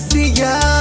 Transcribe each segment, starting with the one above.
see ya.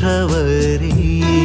वरि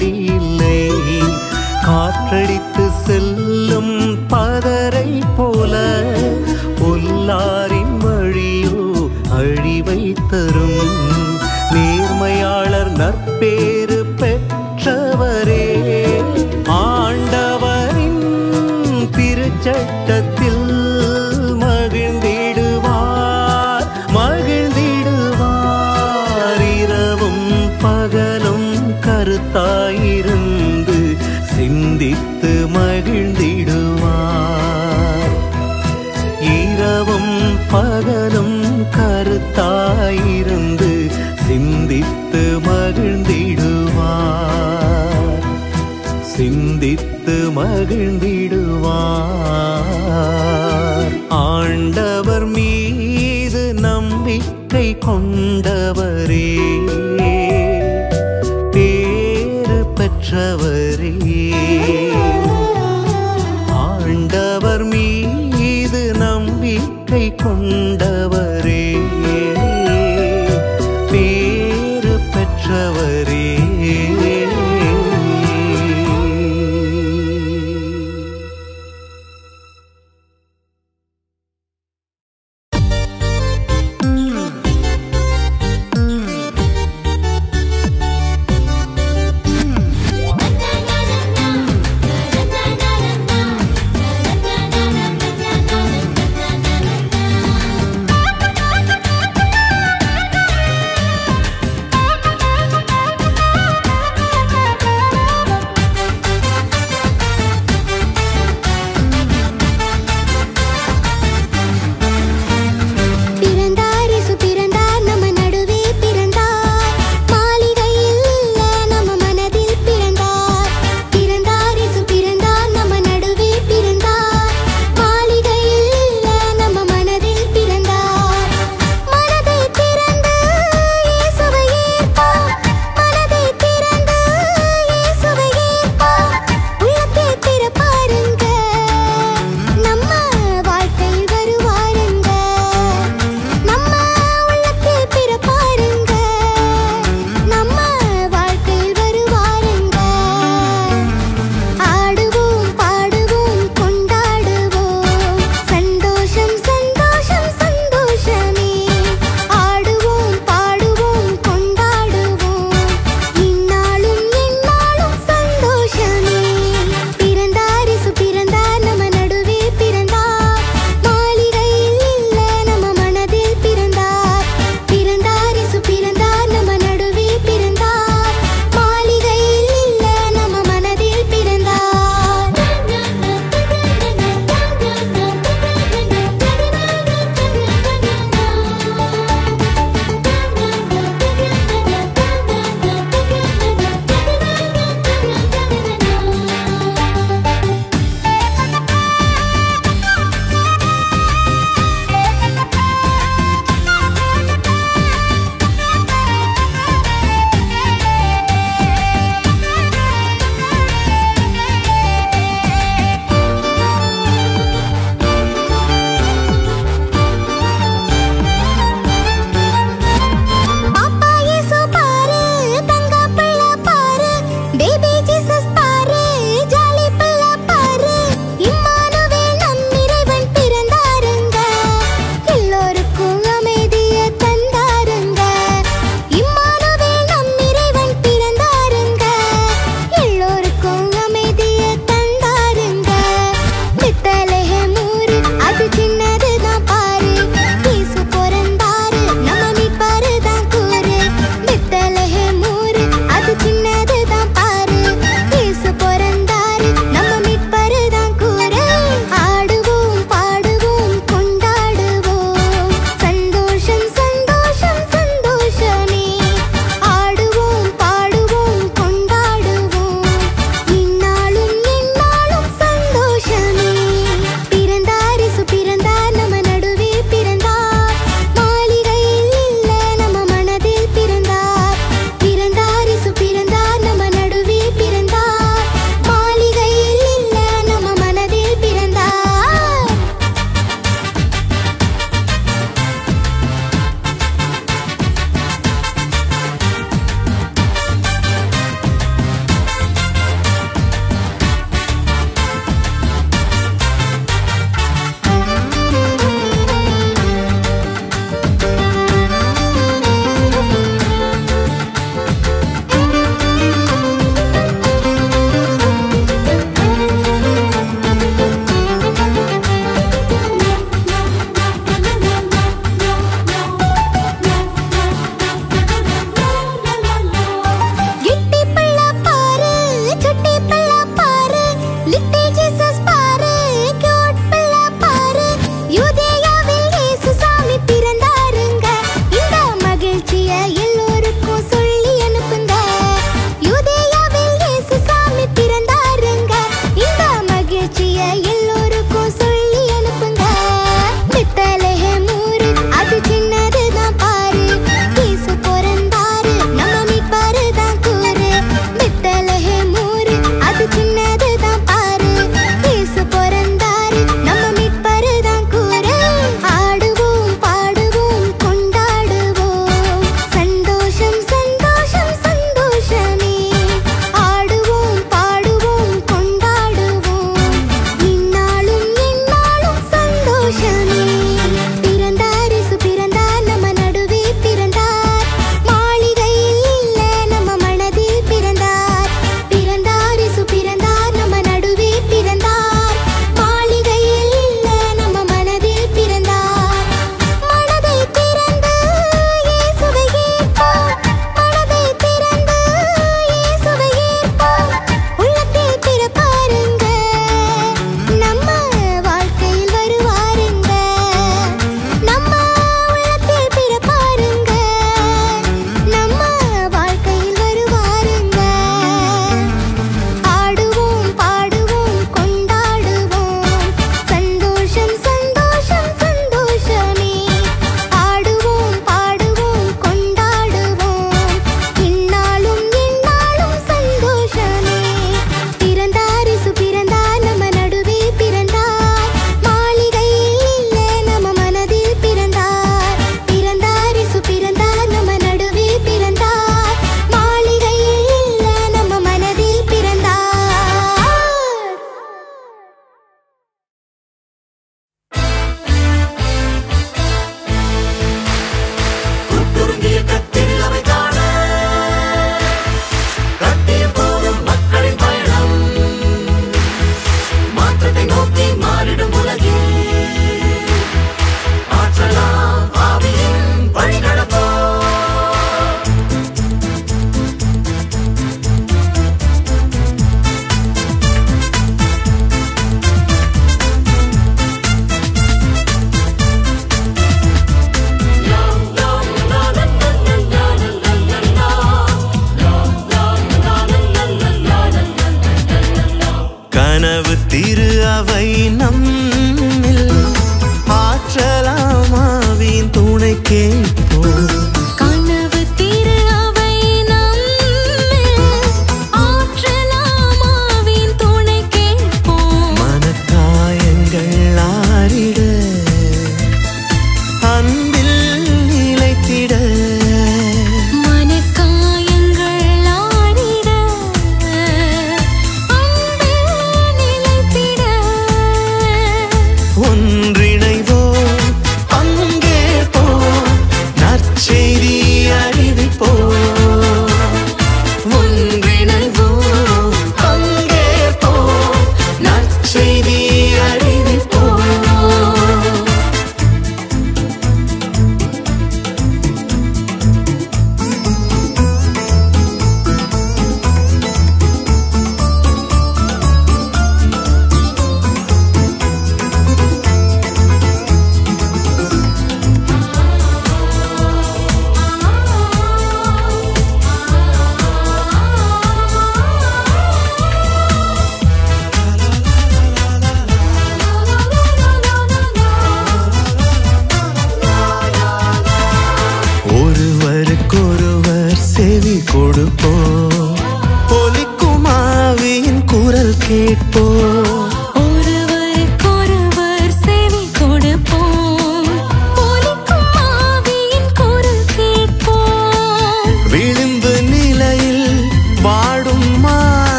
D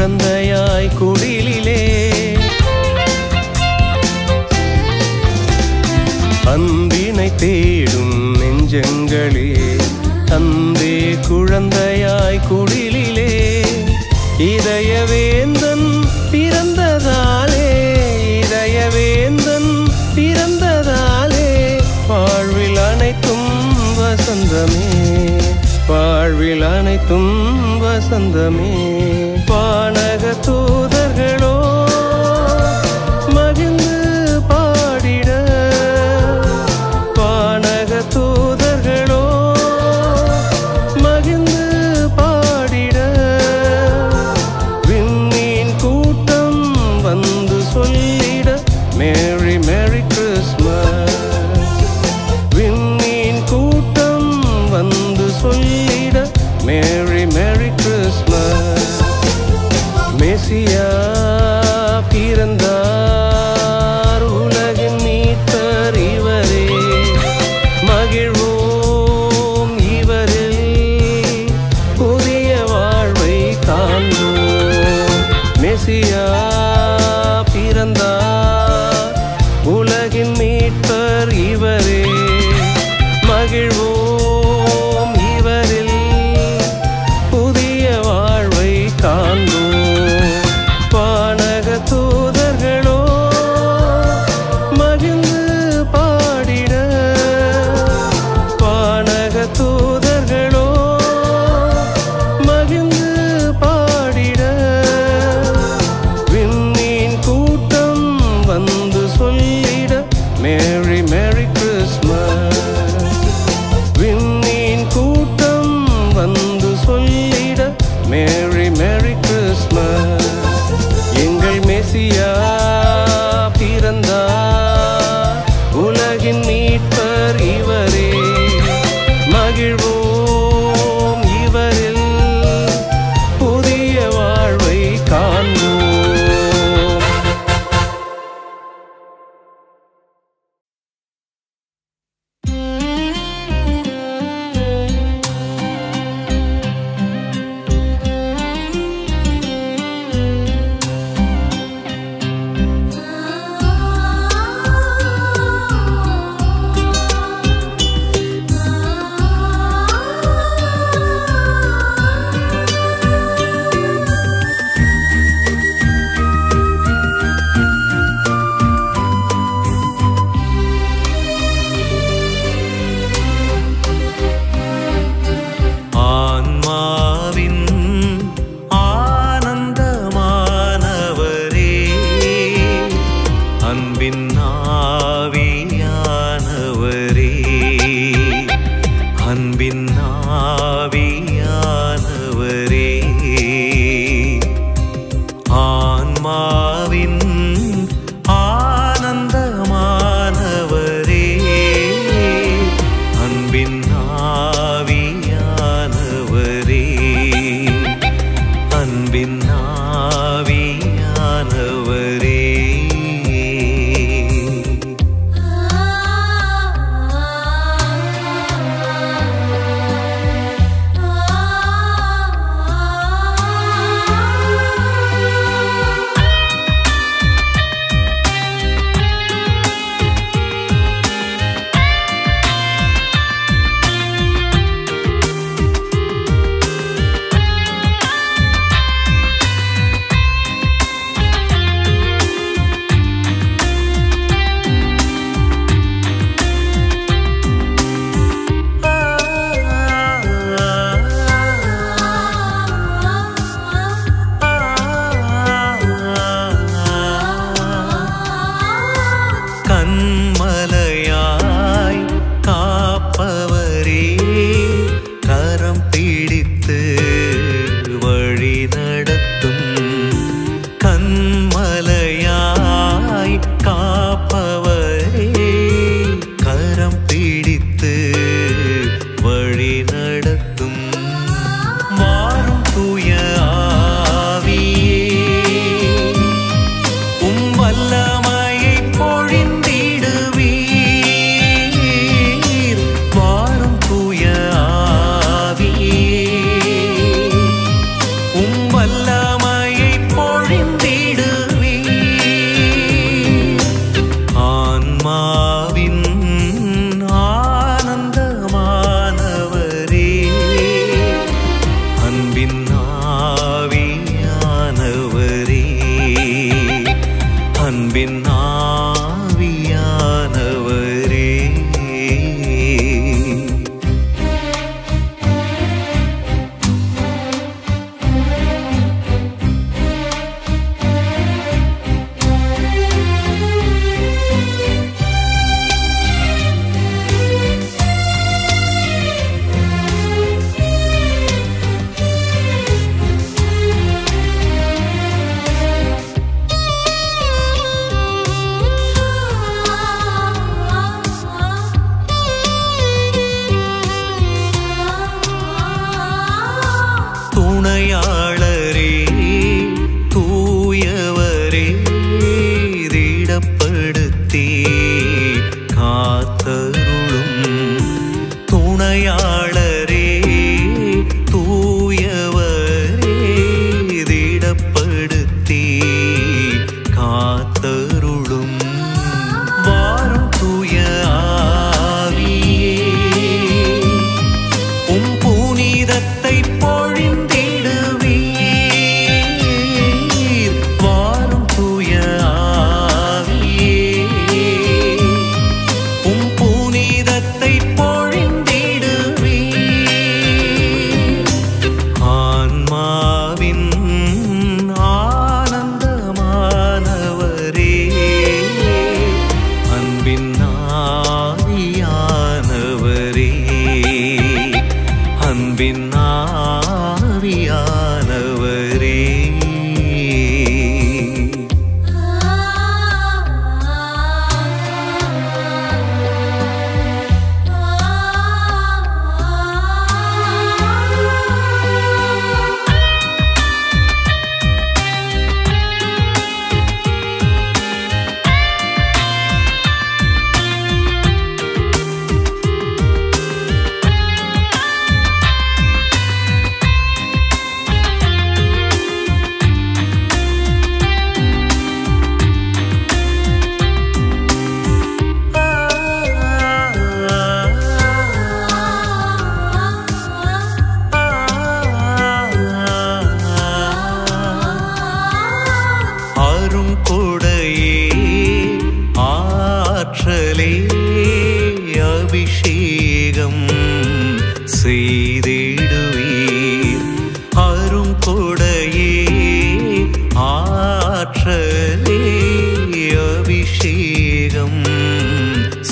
குழந்தையாய் குடிலே அன்பினை தேடும் நெஞ்சங்களே அன்பே குழந்தையாய் குடிலே இதயவேந்தன் பிறந்ததாலே இதயவேந்தன் பிறந்ததாலே வாழ்வில் அனைத்தும் வசந்தமே வாழ்வில் அனைத்தும் வசந்தமே. காண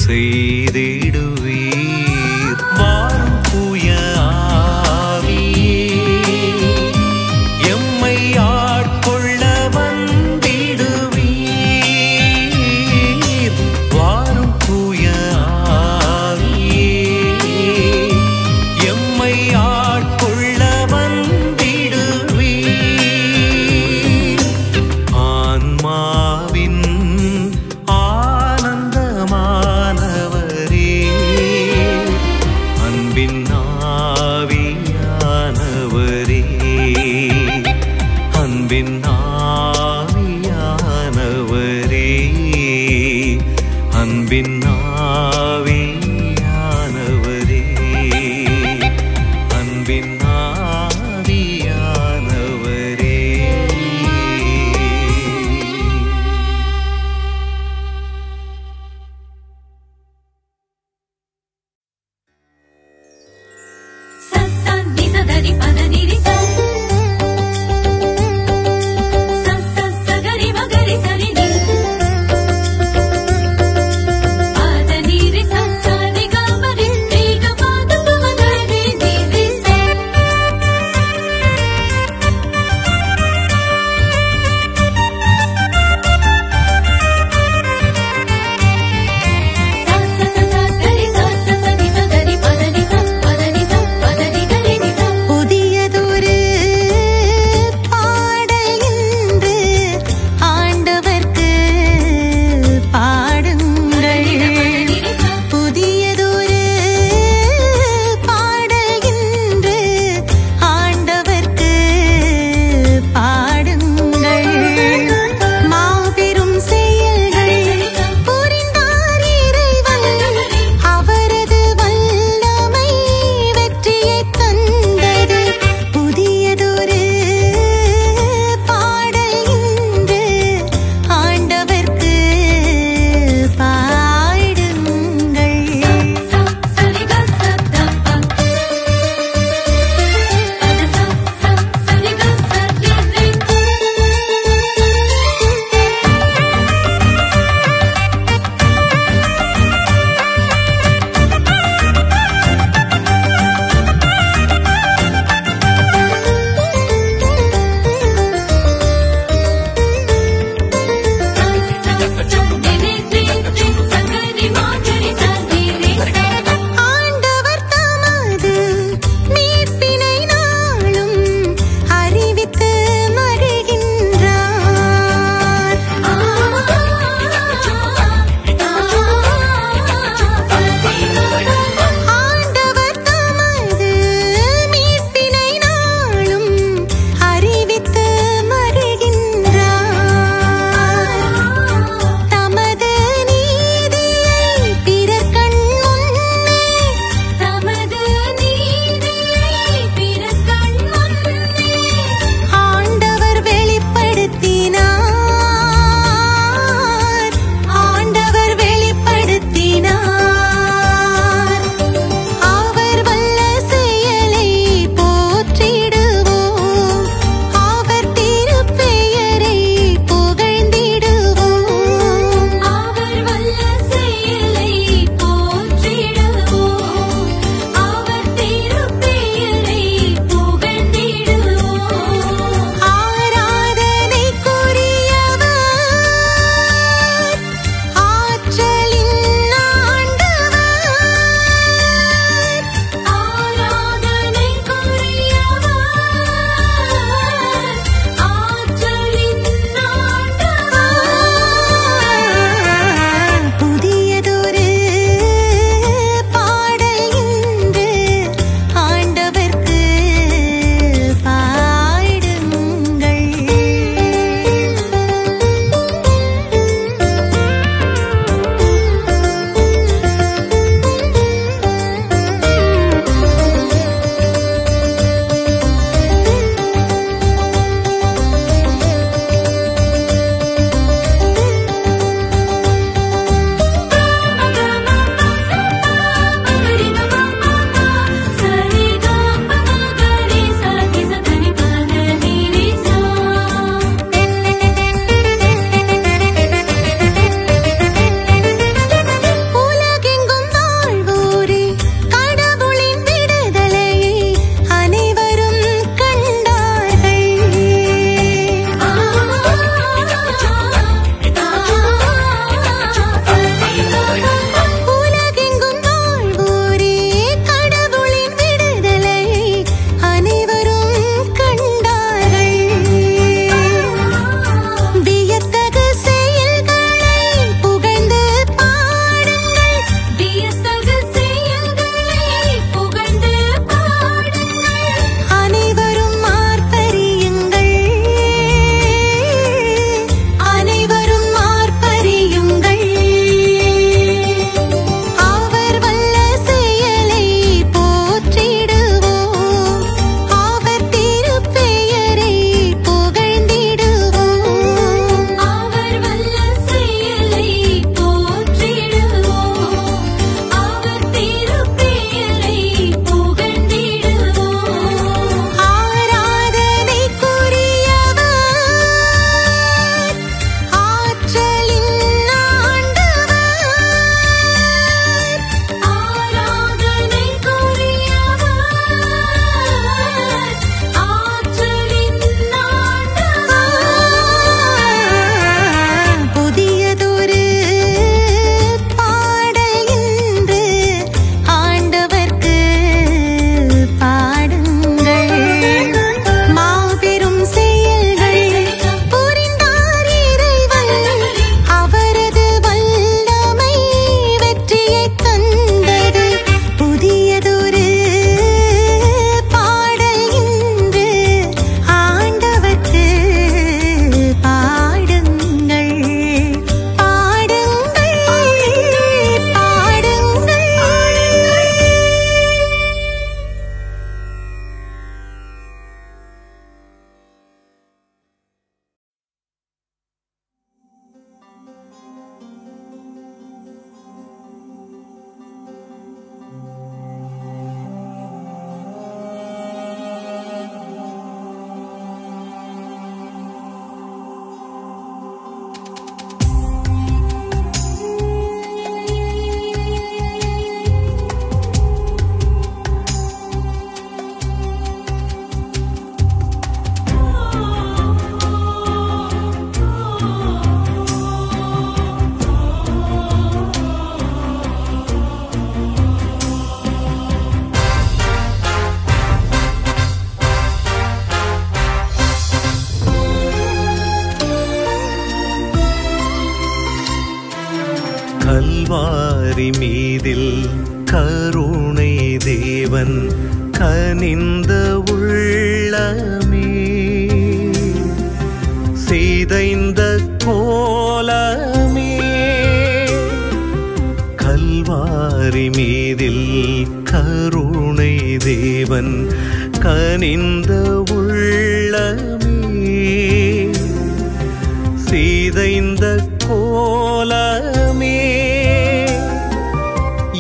ചെയ്തിട.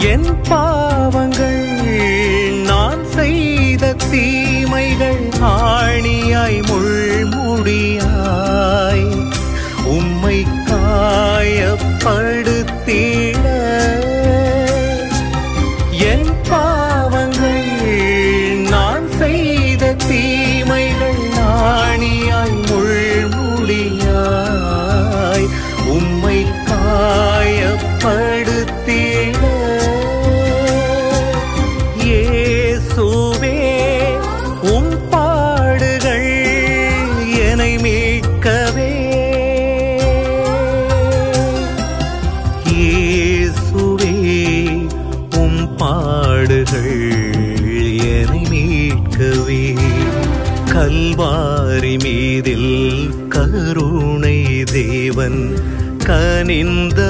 என் பாவங்கள் நான் செய்த தீமைகள் ஆணியாய் முள்முடியாய் உம்மை காயப்படுத்திட கனிந்த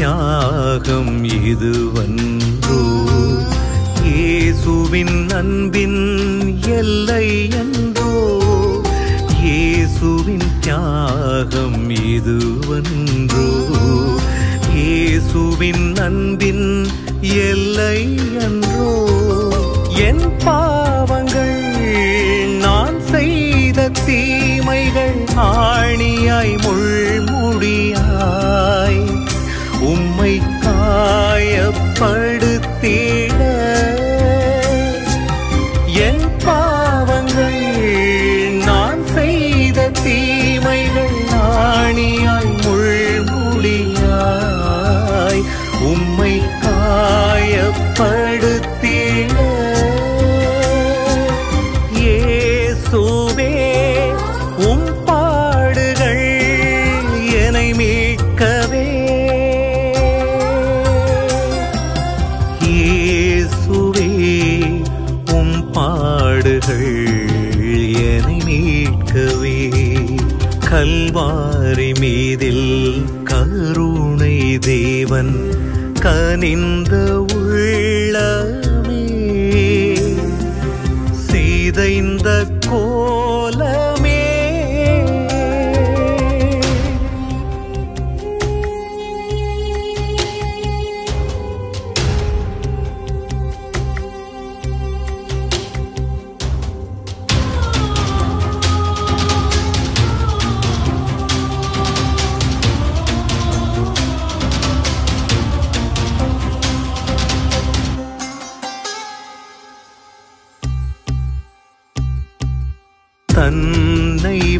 தியாகம் இதுவன்றோ இயேசுவின் அன்பின் எல்லை என்றோ இயேசுவின் தியாகம் இதுவன்றோ இயேசுவின் அன்பின் எல்லை என்றோ என் பாவங்கள் நான் செய்த தீமைகள் ஆணியாய் முள் படுத்திட. என் பாவங்கள் நான் செய்த தீமைகள் ஆணியாய் முள்முடியாய். உம்மை காயப்பட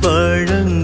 வாழங்க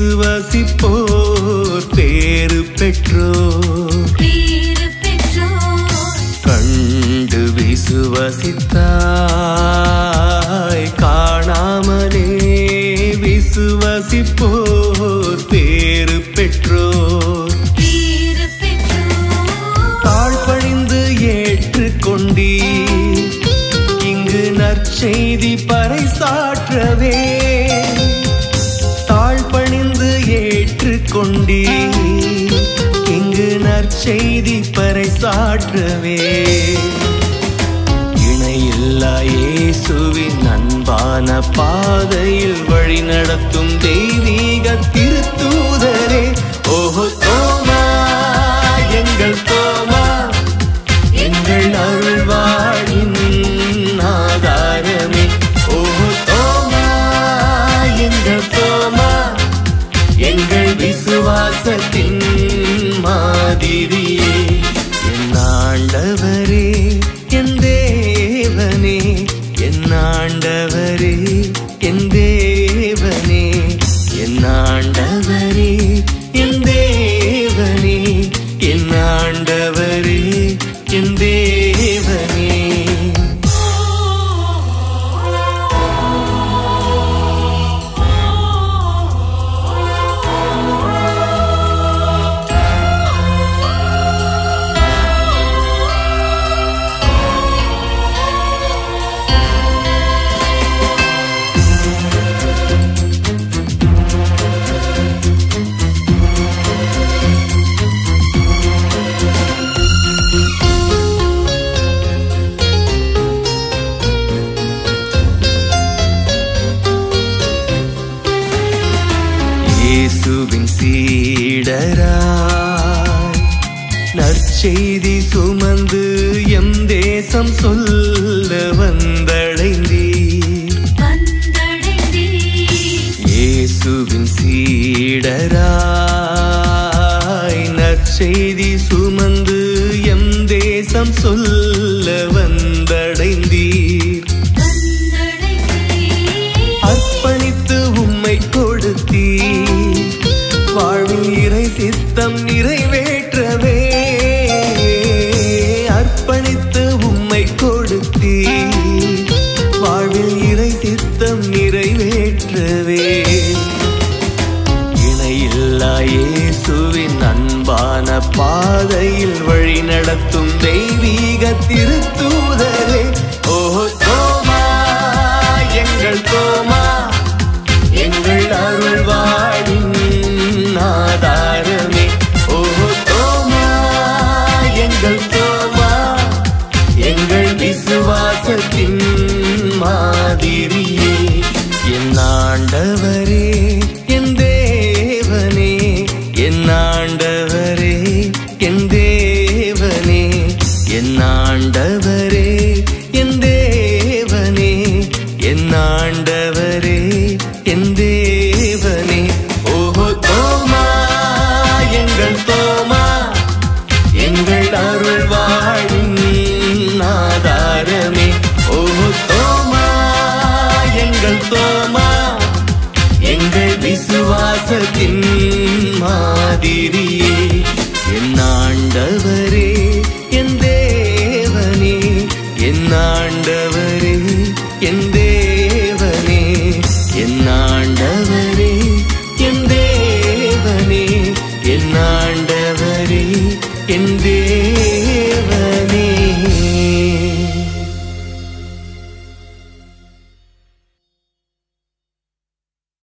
விசுவாசிப்போர் பேரு பெற்றோர். கண்டு விசுவசித்தாய் காணாமலே விசுவசிப்போர் பேரு பெற்றோர். தாழ்பழிந்து ஏற்றுக்கொண்டீர். இங்கு நற்செய்தி பறை சாற்றவே சாற்றவே. இணையில்லா இயேசுவின் அன்பான பாதையில் வழி நடத்தும் தெய்வீகத்தில் நேசம் சொல்ல வந்தடைந்தீர். இயேசுவின் சீடராய் நற்செய்தி சுமந்து எம் தேசம் சொல்ல